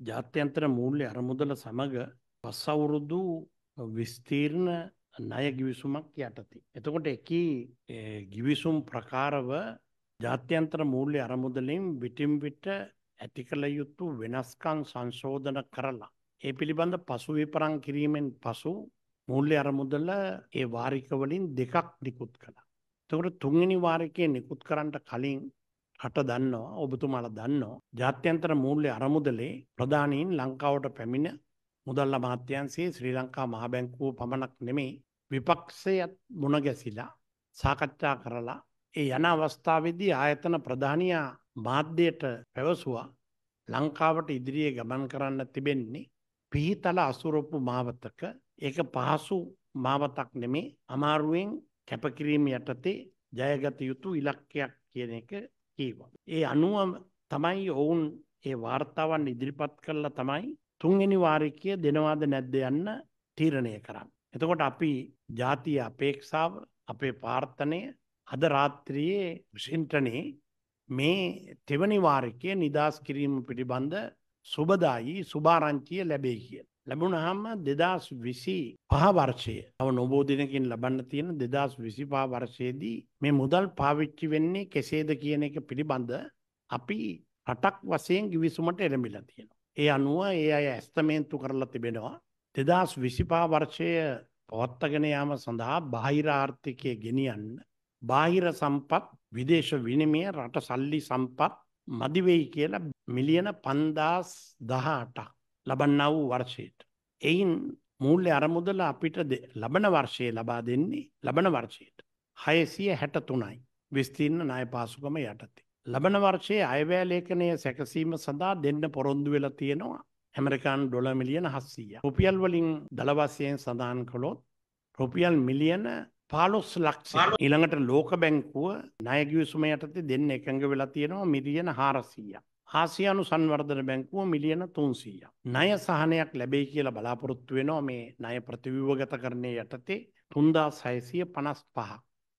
ජාත්‍යන්තර මූල්‍ය අරමුදල සමග පස් අවුරුදු විස්තීර්ණ ණය ගිවිසුමක් යටතේ. එතකොට එකී ගිවිසුම් ප්‍රකාරව ජාත්‍යන්තර මූල්‍ය අරමුදලින් විටින් විට ඇති කළ යුතු වෙනස්කම් සංශෝධන කරලා. ඒ පිළිබඳ පසු විපරං කිරීමෙන් පසු මූල්‍ය අරමුදල ඒ වාරිකවලින් දෙකක් නිකුත් කළා. එතකොට තුන්වෙනි වාරිකයේ නිකුත් කරන්නට කලින් රට දන්නවා ඔබතුමාලා දන්නවා. ජාත්‍යන්තර මූල්‍ය අරමුදලේ ප්‍රධානීන් ලංකාවට පැමිණ මුදල් අමාත්‍යංශයේ ශ්‍රී ලංකා මහ බැංකුව පමණක් නෙමෙයි විපක්ෂයත් මුණ ගැසිලා සාකච්ඡා කරලා ඒ යන අවස්ථාවේදී ආයතන ප්‍රධානියා මාධ්‍යයට පැවසුවා. ලංකාවට ඉදිරියේ ගමන් කරන්න තිබෙන්නේ පිහිතල අසුරපු මාවතක. ඒක පහසු මාවතක් නෙමේ අමාරුවෙන් කැපකිරීම යටතේ ජයගත යුතු ඉලක්කයක් කියන එක කීවා. ඒ අනුව තමයි ඔවුන් ඒ වාර්තාවන් ඉදිරිපත් කරලා තමයි තුන්වෙනි වාරිකය දෙනවාද නැද්ද යන්න තීරණය කරන්න. එතකොට අපි ජාතිය අපේක්ෂාව අපේ පාර්ථනය අද රාත්‍රියයේ විසින්ටනේ මේ තෙවනි වාරිකය නිදහස් කිරීම පිළිබඳ සුබදායි සුභාරංචිය ලැබේ කිය. ලැබුණහම දෙදස් විසි පහ වර්ෂය අව නොබෝධනකින් ලබන්න තියෙන දෙදස් විසි පා වර්ෂයේදී මේ මුදල් පාවිච්චි වෙන්නේ කෙසේද කියන එක පිළිබඳ අපි රටක් වසයෙන් ගිවිසුමට එරමිලා තියෙන. ඒ අනුව ඒ අය ඇස්තමේන්තු කරලා තිබෙනවා. දෙදස් විසිපා වර්ෂය පවත්තගෙන යාම සඳහා බාහිරාර්ථිකය ගෙනියන්න. බාහිර සම්පත් විදේශ විනිමය රට සල්ලි සම්පත් මදිවෙයි කියලා මිලියන පන්දාස් දහටක් ලබන්න වූ වර්ෂයට. එයින් මූල්‍ය අරමුදල අපිට ලබන වර්ෂය ලබා දෙන්නේ ලබන වර්ෂයට. හයසිය හැට තුනයි විස්තිීන්න ණය පාසුකම යටතේ. ලබන වර්ෂයේ අයවැෑලේඛනය සැකසීම සඳහා දෙන්න පොරොන්දු වෙලා තියෙනවා ඇමරිකාන් ඩොල මිලියන හස්සීය. රුපියල් වලින් දළවස්සයෙන් සඳහන් කළොත් රුපියල් මිලියන පාලොස් ලක්ෂ ඊළඟට ලෝක බැංකුව නයගියසුම යටතේ දෙන්න එකඟ වෙලා තියෙනවා මිලියන හාරසීය. ආසියානු සංවර්ධන බැංකුව මිලියන තුන්සීය. ණය සහනයක් ලැබෙයි කියලා බලාපොරොත්තු වෙනවා මේ ණය ප්‍රතිවිවගත කරණය යටතේ තුන්දා සයිසිය පනස් පහ.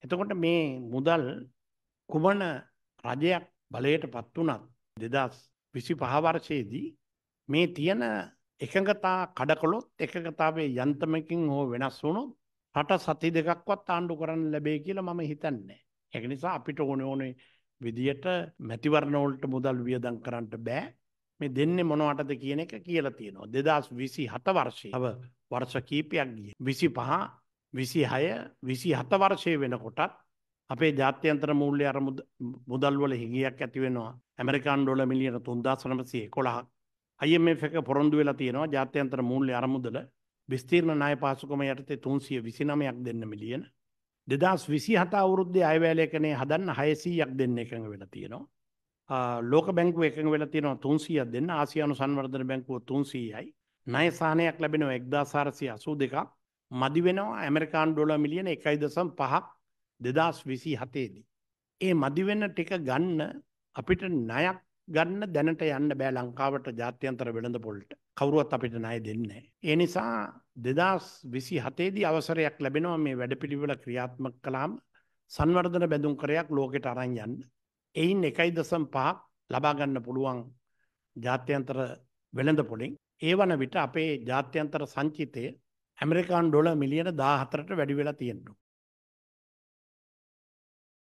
එතකොට මේ මුදල් කුමන රජයක් බලයට පත් වනත් දෙදස් විසි පහවර්ෂයේදී මේ තියෙන එකඟතා කඩකොළොත් එකගතාවේ යන්තමකින් හෝ වෙනස් වුණොත් රට සති දෙකක්වත් ආණ්ඩු කරන්න ලැබේ කියලා මම හිතන්නේ. එක නිසා අපිට ඕන ඕනේ විදියට මැතිවරණවලට මුදල් වියදම් කරන්නට බෑ. මේ දෙන්නේ මොනවටද කියන එක කියලා තියෙනවා. දෙදස් විසි හත වර්ෂය අව වර්ෂ කීපයක් ගිය. විසි පහ විසි හය විසි හත වර්ෂය වෙනකොටත් අපේ ජාත්‍යන්තර මූල්‍ය අර මුදල්වල හිගියක් ඇතිවෙනවා ඇමරිකාන් ඩොල මිලියන තුන්දාසනමසේ කොළහක්. IMF එක පොරොන්දු වෙලා තියෙනවා ජාත්‍යන්තර මූල්‍ය අරමුදල. විස්තීර්ණ ණය පාසුකම යටතේ තුන්සිය විසිනමයක් දෙන්න මිලියන. දෙදස් විසි හත අවුරුද්දේ අයවැලේකනේ හදන්න හයසීයක් දෙන්න එකඟ වෙලා තියෙනවා. ලෝක බැංකුව එකඟ වෙලා තියෙනවා තුන්සියක් දෙන්න. ආසියානු සංවර්ධන බැංකුව තුන්සීයයි. ණය සානයක් ලැබෙනවා එක්දා සාරසිය අසූ දෙකක්. මදි වෙනවා ඇමරිකාන් ඩොල මිලියන එකයි දසම් පහක් දෙදස් විසි හතේදී. ඒ මදිවෙන්න ටික ගන්න අපිට නයක් ගන්න දැනට යන්න බෑ ලංකාවට ජාත්‍යන්තර වෙළඳ පොල්ට කවරුවත් අපිට නය දෙන්න. ඒ නිසා දෙදස් විසි හතේදී අවසරයක් ලැබෙනවා මේ වැඩ පිළිවෙල ක්‍රියාත්මක කලාම් සංවර්ධන බැදුම් කරයක් ලෝකෙට අරන් යන්න. එයින් එකයි දසම් පහක් ලබාගන්න පුළුවන් ජාත්‍යන්තර වෙළඳ පොලින් ඒ වන විට අපේ ජාත්‍යන්තර සංචිතය ඇමරිකාන් ඩොල මිලියන දාහතරට වැඩි වෙලා තියෙන්නවා.